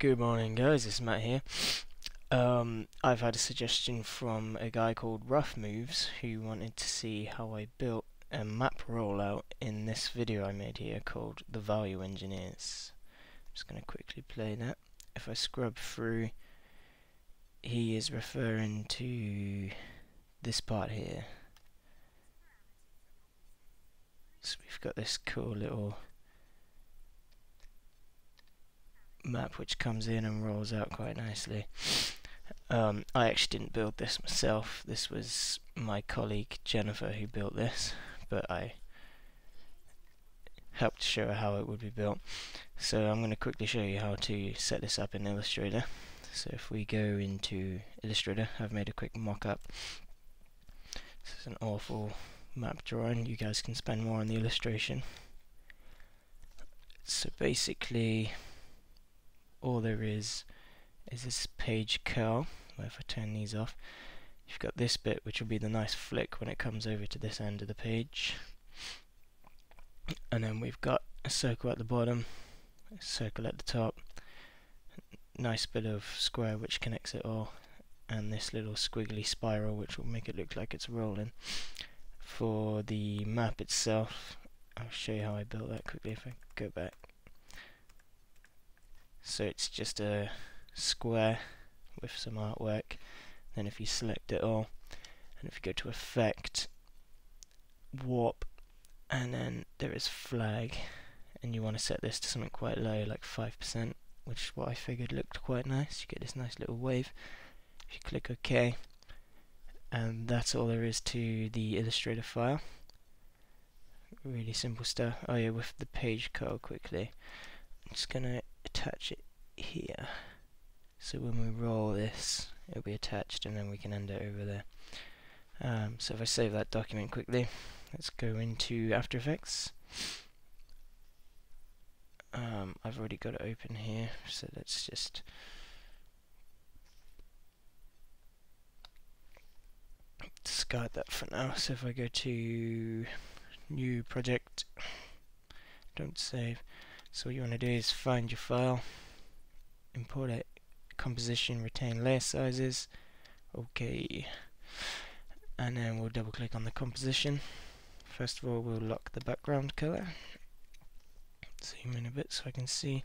Good morning guys, it's Matt here. Um, I've had a suggestion from a guy called Rough Moves who wanted to see how I built a map rollout in this video I made here called The Value Engineers. I'm just going to quickly play that. If I scrub through, he is referring to this part here. So we've got this cool little map which comes in and rolls out quite nicely. Um, I actually didn't build this myself, this was my colleague Jennifer who built this, but I helped show her how it would be built. So I'm going to quickly show you how to set this up in Illustrator. So if we go into Illustrator, I've made a quick mock-up. This is an awful map drawing, you guys can spend more on the illustration. So basically, all there is is this page curl where if I turn these off you've got this bit which will be the nice flick when it comes over to this end of the page. And then we've got a circle at the bottom a circle at the top nice bit of square which connects it all and this little squiggly spiral which will make it look like it's rolling. For the map itself I'll show you how I built that quickly if I go back so it's just a square with some artwork. Then if you select it all and if you go to effect warp and then there is flag and you want to set this to something quite low like 5% which is what I figured looked quite nice. You get this nice little wave. If you click OK and that's all there is to the Illustrator file. Really simple stuff. Oh yeah with the page curl quickly. I'm just gonna attach it here. So when we roll this it'll be attached and then we can end it over there. Um, so if I save that document quickly let's go into After Effects. Um, I've already got it open here so let's just discard that for now. So if I go to new project don't save so what you want to do is find your file, import it, composition, retain layer sizes, okay, and then we'll double click on the composition. First of all we'll lock the background color, zoom in a bit so I can see.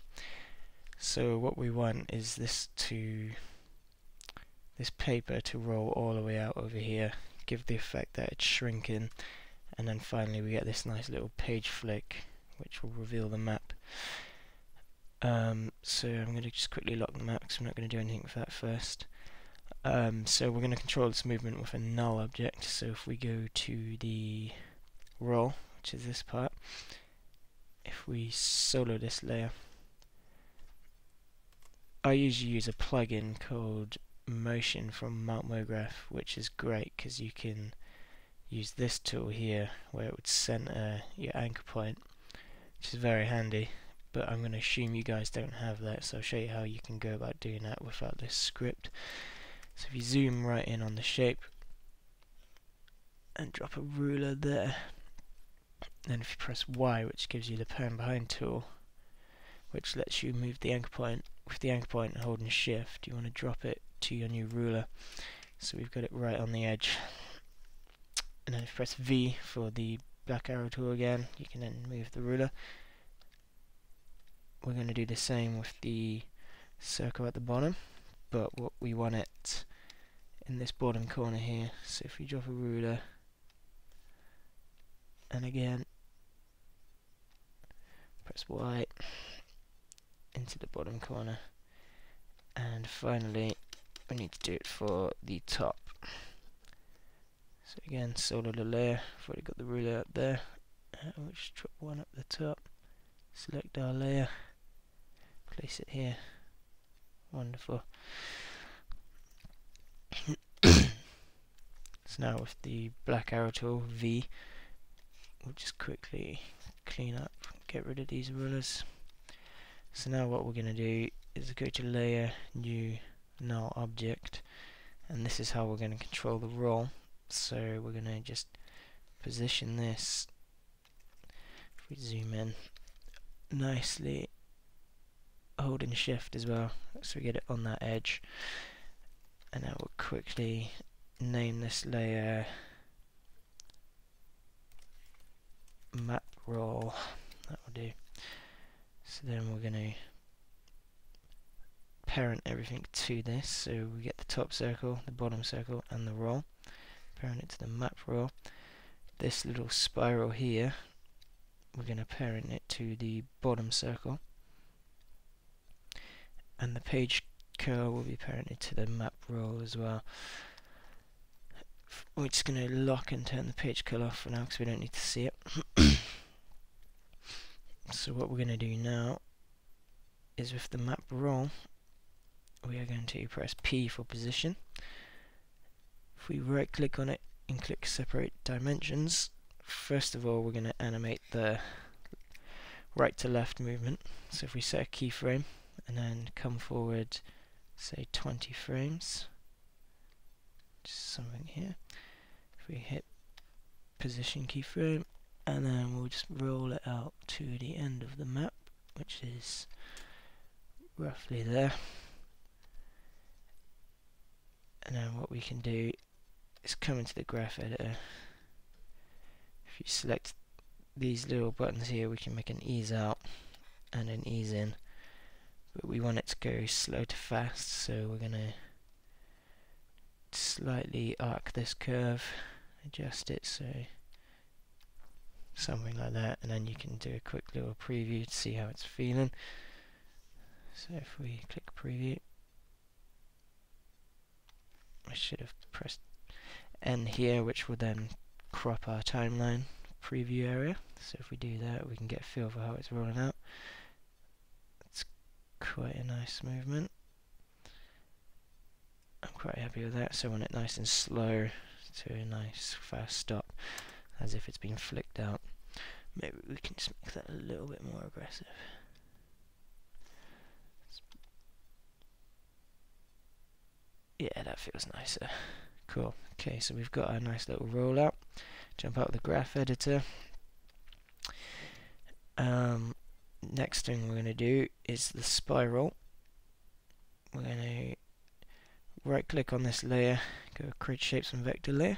So what we want is this to, this paper to roll all the way out over here, give the effect that it's shrinking, and then finally we get this nice little page flick which will reveal the map. Um, so I'm going to just quickly lock the map because I'm not going to do anything with that first. Um, so we're going to control this movement with a null object. So if we go to the roll, which is this part, if we solo this layer, I usually use a plugin called Motion from Mount MoGraph, which is great because you can use this tool here where it would center your anchor point which is very handy but I'm going to assume you guys don't have that so I'll show you how you can go about doing that without this script. So if you zoom right in on the shape and drop a ruler there then if you press Y which gives you the pan behind tool which lets you move the anchor point with the anchor point holding shift you want to drop it to your new ruler. So we've got it right on the edge. And then if you press V for the black arrow tool again, you can then move the ruler. We're going to do the same with the circle at the bottom, but what we want it in this bottom corner here. So if we drop a ruler, and again, press Y into the bottom corner, and finally we need to do it for the top. So again, solo the layer. I've already got the ruler up there. We'll just drop one up the top. Select our layer. Place it here. Wonderful. so now with the black arrow tool, V, we'll just quickly clean up, get rid of these rulers. So now what we're going to do is go to layer, new, null object, and this is how we're going to control the roll so we're going to just position this if we zoom in nicely holding shift as well so we get it on that edge. And then we'll quickly name this layer map roll that will do. So then we're going to parent everything to this. So we get the top circle the bottom circle and the roll. Parent it to the map roll this little spiral here we're going to parent it to the bottom circle and the page curl will be parented to the map roll as well. We're just going to lock and turn the page curl off for now because we don't need to see it. So what we're going to do now is with the map roll we are going to press P for position. If we right click on it and click separate dimensions first of all we're going to animate the right to left movement. So if we set a keyframe and then come forward say 20 frames. Just something here. If we hit position keyframe and then we'll just roll it out to the end of the map which is roughly there. And then what we can do is come into the graph editor. If you select these little buttons here we can make an ease out and an ease in but we want it to go slow to fast so we're gonna slightly arc this curve adjust it so something like that and then you can do a quick little preview to see how it's feeling. So if we click preview I should have pressed N here which will then crop our timeline preview area. So if we do that we can get a feel for how it's rolling out quite a nice movement. I'm quite happy with that. So I want it nice and slow to a nice fast stop as if it's been flicked out. Maybe we can just make that a little bit more aggressive. Yeah that feels nicer. Cool. Okay so we've got our nice little rollout. Jump out the graph editor um, next thing we're going to do is the spiral. We're going to right click on this layer go create shapes and vector layer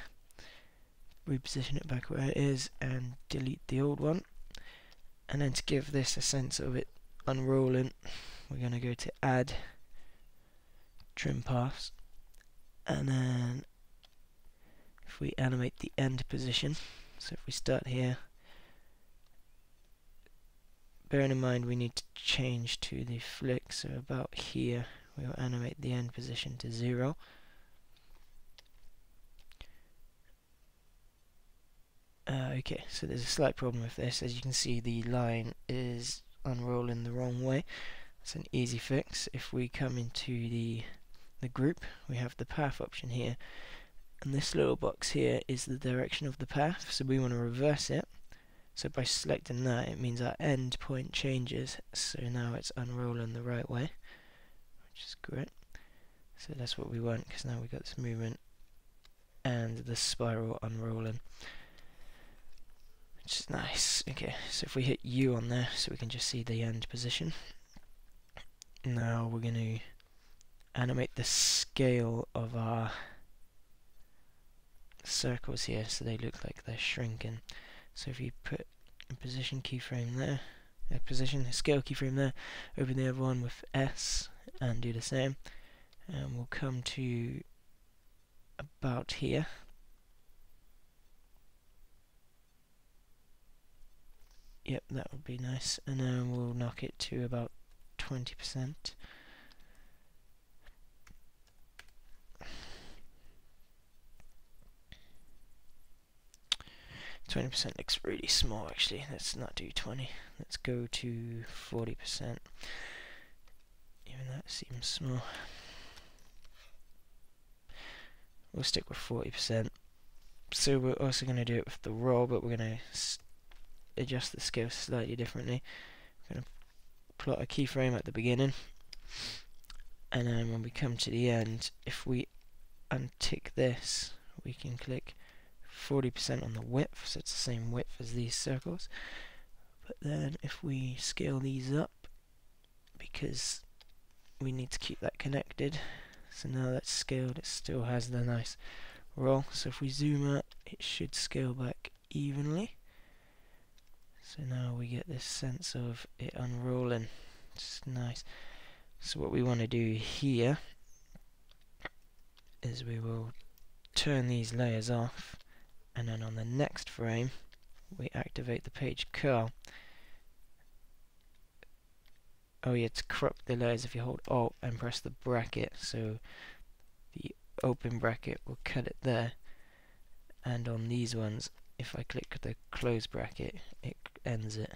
reposition it back where it is and delete the old one. And then to give this a sense of it unrolling we're going to go to add trim paths. And then if we animate the end position so if we start here bearing in mind we need to change to the flick so about here we'll animate the end position to zero. Uh, okay so there's a slight problem with this. As you can see the line is unrolling the wrong way. It's an easy fix. If we come into the the group we have the path option here. And this little box here is the direction of the path so we want to reverse it so by selecting that it means our end point changes. So now it's unrolling the right way which is great. So that's what we want because now we've got this movement and the spiral unrolling which is nice. Okay so if we hit U on there so we can just see the end position. Now we're going to animate the scale of our circles here so they look like they're shrinking. So if you put a position keyframe there, a position a scale keyframe there, open the other one with S and do the same, and we'll come to about here. Yep, that would be nice, and then we'll knock it to about 20%. 20% looks really small actually. Let's not do 20. Let's go to 40%. Even that seems small. We'll stick with 40%. So we're also going to do it with the roll, but we're going to adjust the scale slightly differently. We're going to plot a keyframe at the beginning. And then when we come to the end, if we untick this, we can click 40% on the width, so it's the same width as these circles. But then if we scale these up, because we need to keep that connected. So now that's scaled, it still has the nice roll. So if we zoom out, it should scale back evenly. So now we get this sense of it unrolling. It's nice. So what we want to do here is we will turn these layers off and then on the next frame we activate the page curl. Oh yeah, to crop the layers if you hold Alt and press the bracket. So the open bracket will cut it there. And on these ones if I click the close bracket it ends it.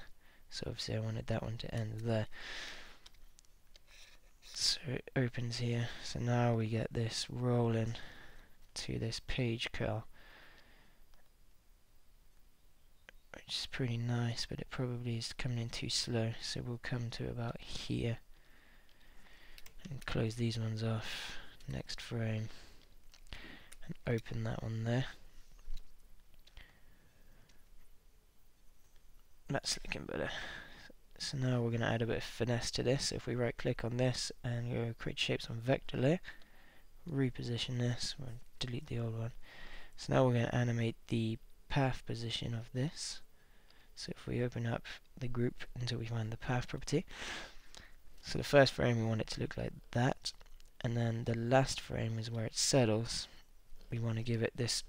So obviously I wanted that one to end there. So it opens here. So now we get this rolling to this page curl which is pretty nice but it probably is coming in too slow so we'll come to about here and close these ones off next frame and open that one there that's looking better so now we're going to add a bit of finesse to this. If we right click on this and go create shapes on vector layer, reposition this, we'll delete the old one. So now we're going to animate the path position of this. So if we open up the group until we find the path property. So the first frame we want it to look like that. And then the last frame is where it settles. We want to give it this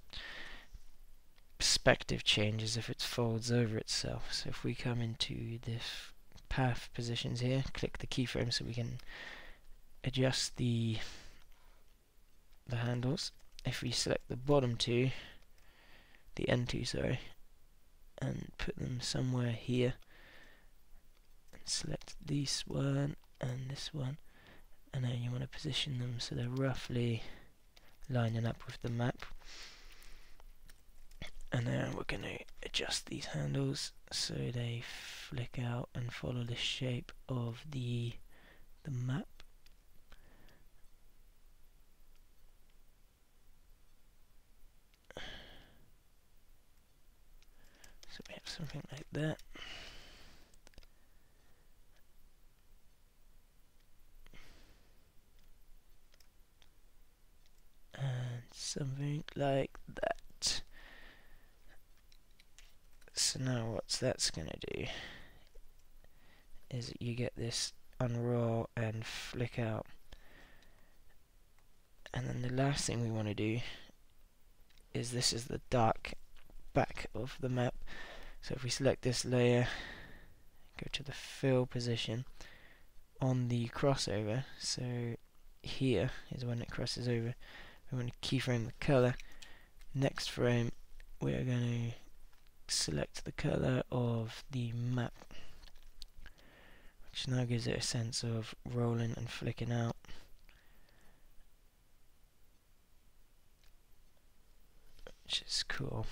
perspective change as if it folds over itself. So if we come into this path positions here, click the keyframe so we can adjust the the handles. If we select the bottom two, the end two, sorry, and put them somewhere here, and select this one and this one, and then you want to position them so they're roughly lining up with the map. And then we're going to adjust these handles so they flick out and follow the shape of the the map. So we have something like that. And something like that. So now what's that's going to do is you get this unroll and flick out. And then the last thing we want to do is this is the dark of the map. So if we select this layer, go to the fill position on the crossover, so here is when it crosses over, we want to keyframe the color. Next frame, we are going to select the color of the map which now gives it a sense of rolling and flicking out which is cool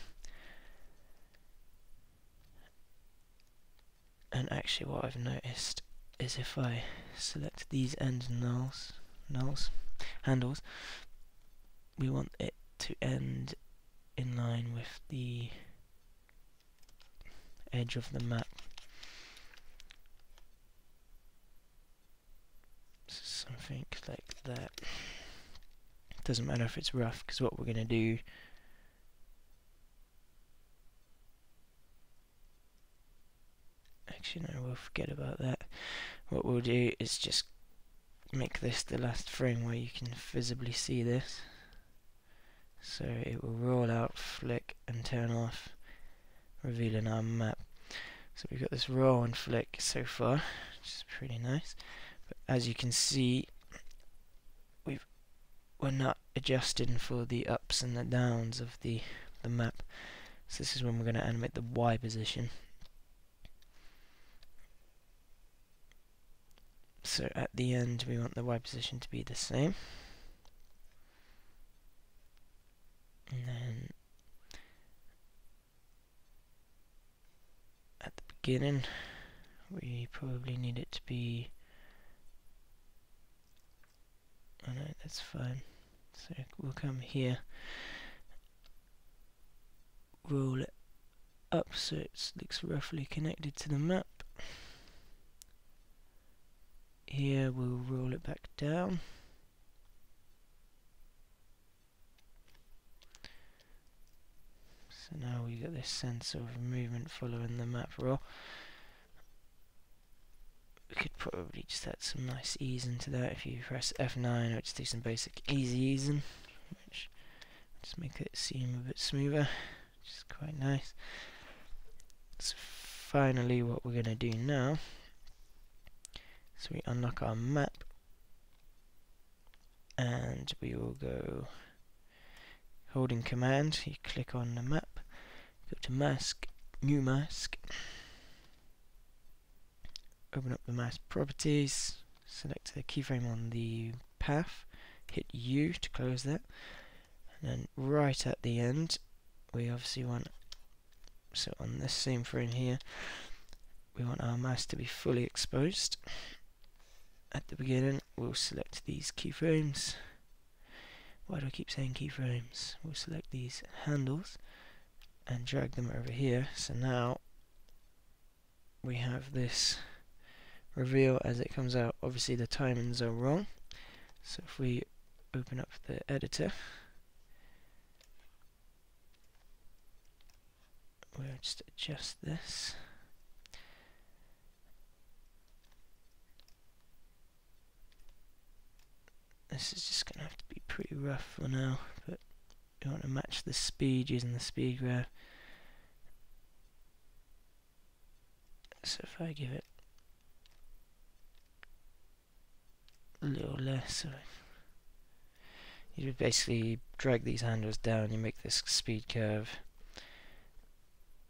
and actually what I've noticed is if I select these end nulls nulls handles we want it to end in line with the edge of the map. Something like that. Doesn't matter if it's rough, because what we're going to do Actually, no, we'll forget about that. What we'll do is just make this the last frame where you can visibly see this. So it will roll out, flick, and turn off revealing our map. So we've got this roll and flick so far, which is pretty nice. But as you can see, we've we're not adjusting for the ups and the downs of the the map. So this is when we're going to animate the Y position. So at the end. We want the Y position to be the same. And then at the beginning we probably need it to be oh no that's fine. So we'll come here. Roll it up so it looks roughly connected to the map here back down. So now we get this sense of movement following the map roll. We could probably just add some nice ease into that if you press F9 or just do some basic easy easing which just make it seem a bit smoother which is quite nice. So finally what we're going to do now so we unlock our map and we will go holding command. You click on the map. Go to mask new mask. Open up the mask properties, select the keyframe on the path, hit U to close that, and then right at the end, we obviously want, so on this same frame here, we want our mask to be fully exposed. At the beginning, we'll select these keyframes. Why do I keep saying keyframes? We'll select these handles and drag them over here. So now we have this reveal as it comes out. Obviously the timings are wrong. So if we open up the editor, we'll just adjust this. This is just going to have to be pretty rough for now, but you want to match the speed using the speed graph. So if I give it a little less. You basically drag these handles down, you make this speed curve,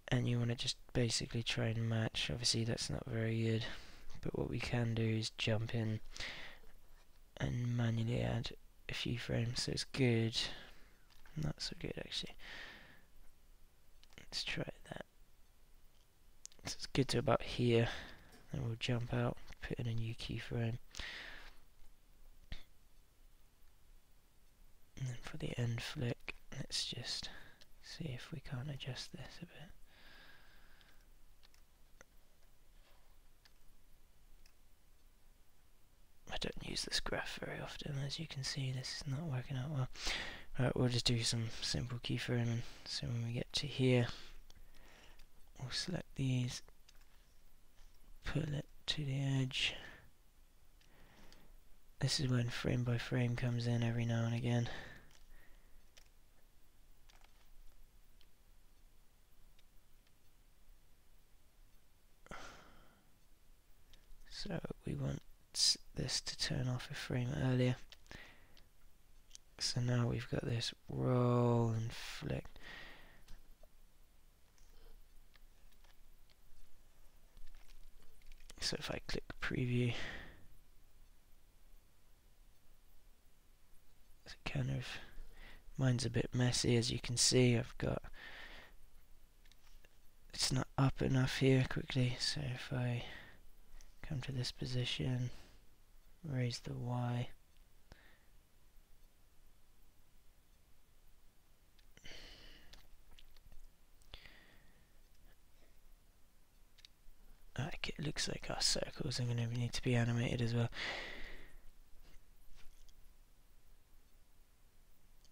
and you want to just basically try and match. Obviously, that's not very good, but what we can do is jump in and manually add a few frames, so it's good. Not so good actually. Let's try that. So it's good to about here, and we'll jump out, put in a new keyframe. And then for the end flick, let's just see if we can't adjust this a bit. Don't use this graph very often, as you can see this is not working out well. Right, we'll just do some simple keyframing. So when we get to here, we'll select these, pull it to the edge. This is when frame by frame comes in every now and again. So we want this to turn off a frame earlier. So now we've got this roll and flick. So if I click preview, it's kind of, mine's a bit messy as you can see. I've got, it's not up enough here quickly. So if I come to this position, raise the Y. Okay, it looks like our circles are going to need to be animated as well.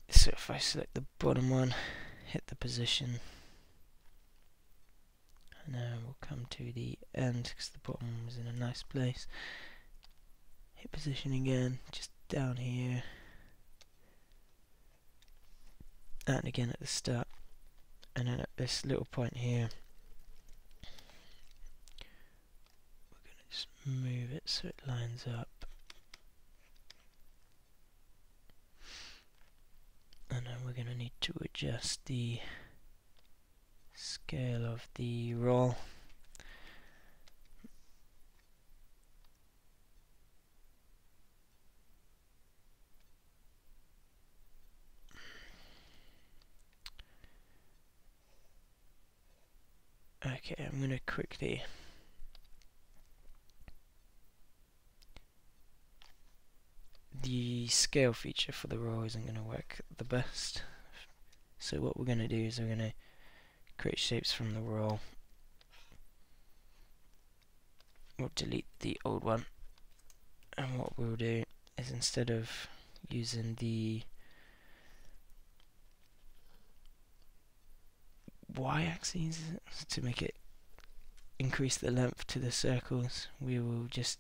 So if I select the bottom one, hit the position, now we'll come to the end because the bottom was in a nice place. Hit position again, just down here. And again at the start. And then at this little point here, we're going to just move it so it lines up. And then we're going to need to adjust the scale of the roll. Okay, I'm going to quickly the scale feature for the roll isn't going to work the best. So what we're going to do is we're going to create shapes from the roll. We'll delete the old one. and what we'll do is instead of using the y-axis to make it increase the length to the circles. We will just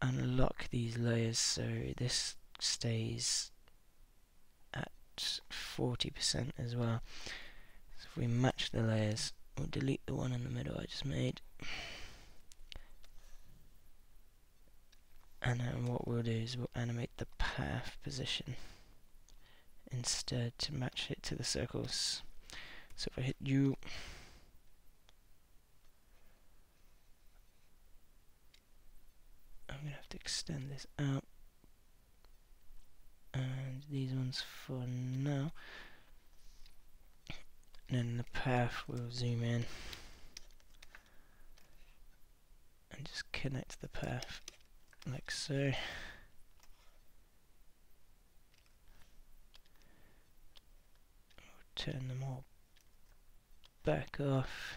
unlock these layers so this stays at 40% as well. So if we match the layers we'll delete the one in the middle I just made. And then what we'll do is we'll animate the path position instead to match it to the circles. So if I hit U I'm going to have to extend this out. And these ones for now. And then the path we'll zoom in. And just connect the path like so. Turn them all back off.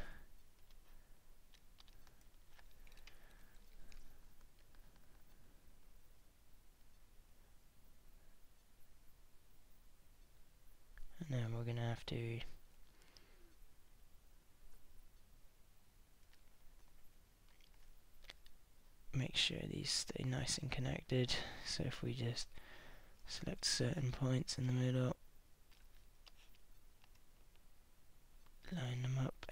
And then we're going to have to make sure these stay nice and connected. So if we just select certain points in the middle, line them up.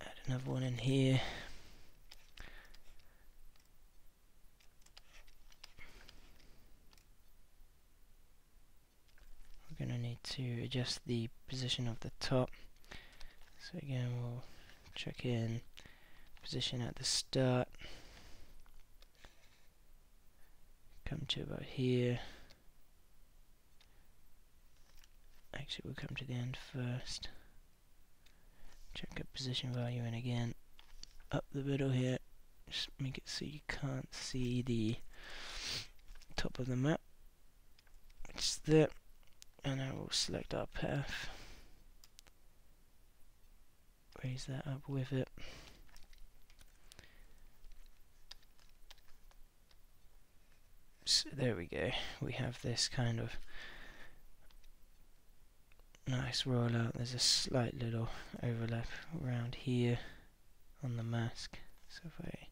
Add another one in here. We're going to need to adjust the position of the top. So again, we'll check in position at the start. Come to about here. Actually, we'll come to the end first. Check up position value in again. Up the middle here. Just make it so you can't see the top of the map. Which is there. And I will select our path raise that up with it. So there we go. We have this kind of nice rollout. There's a slight little overlap around here on the mask. So if I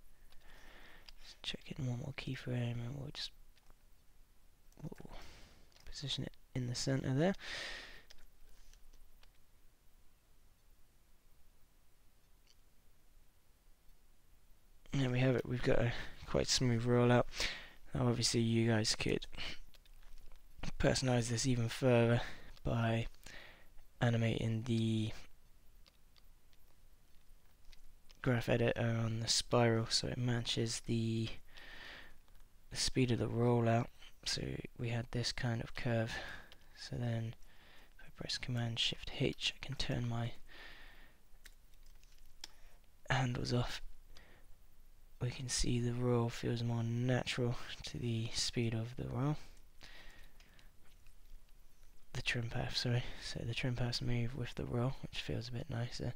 just check in one more keyframe and we'll just position it in the center there. there we have it we've got a quite smooth rollout now obviously you guys could personalize this even further by animating the graph editor on the spiral so it matches the, the speed of the rollout. So we had this kind of curve. So then if I press command shift H I can turn my handles off. We can see the roll feels more natural to the speed of the roll. The trim path, sorry. So the trim paths move with the roll, which feels a bit nicer.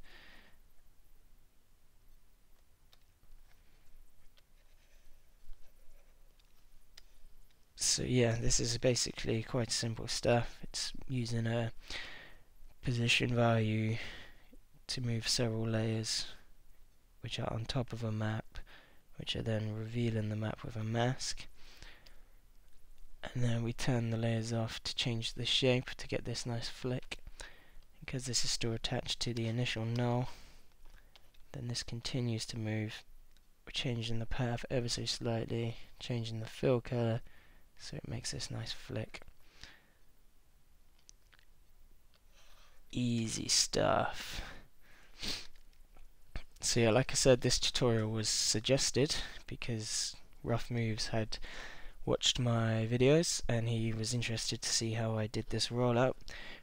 So yeah, this is basically quite simple stuff. It's using a position value to move several layers which are on top of a map which are then revealing the map with a mask. And then we turn the layers off to change the shape to get this nice flick. Because this is still attached to the initial null, then this continues to move. We're changing the path ever so slightly, changing the fill color, so it makes this nice flick. Easy stuff. So yeah, like I said, this tutorial was suggested because Rough Moves had watched my videos and he was interested to see how I did this rollout,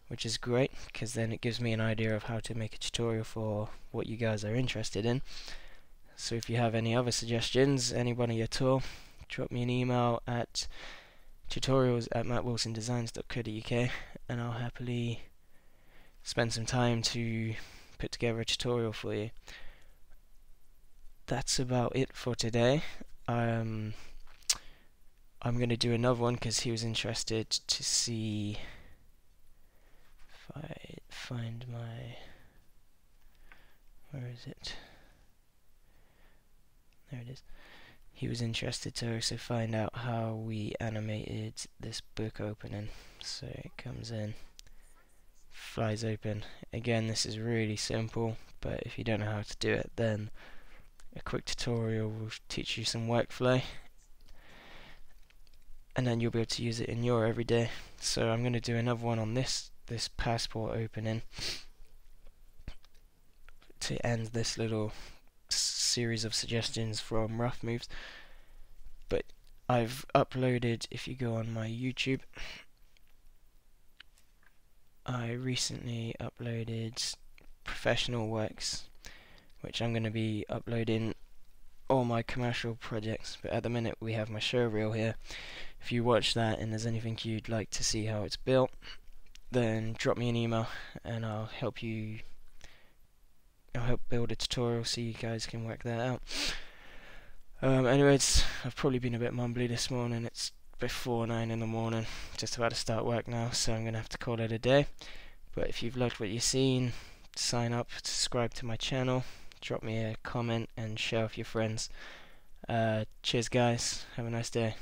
which is great because then it gives me an idea of how to make a tutorial for what you guys are interested in. So if you have any other suggestions, anybody at all, drop me an email at tutorials at mattwilsondesigns.co.uk and I'll happily spend some time to put together a tutorial for you. That's about it for today. Um, I'm going to do another one because he was interested to see if I find my where is it? There it is. He was interested to also find out how we animated this book opening. So it comes in flies open. Again this is really simple but if you don't know how to do it then a quick tutorial will teach you some workflow and then you'll be able to use it in your everyday. So I'm going to do another one on this this passport opening to end this little series of suggestions from Rough Moves. But I've uploaded, if you go on my YouTube, I recently uploaded professional works, which I'm going to be uploading all my commercial projects. But at the minute we have my show reel here, if you watch that and there's anything you'd like to see how it's built, then drop me an email and I'll help you. I'll help build a tutorial so you guys can work that out. Um, anyways, I've probably been a bit mumbly this morning. It's before 9 in the morning, just about to start work now, so I'm going to have to call it a day. But if you've liked what you've seen, sign up, subscribe to my channel, drop me a comment, and share with your friends. Uh, cheers, guys. Have a nice day.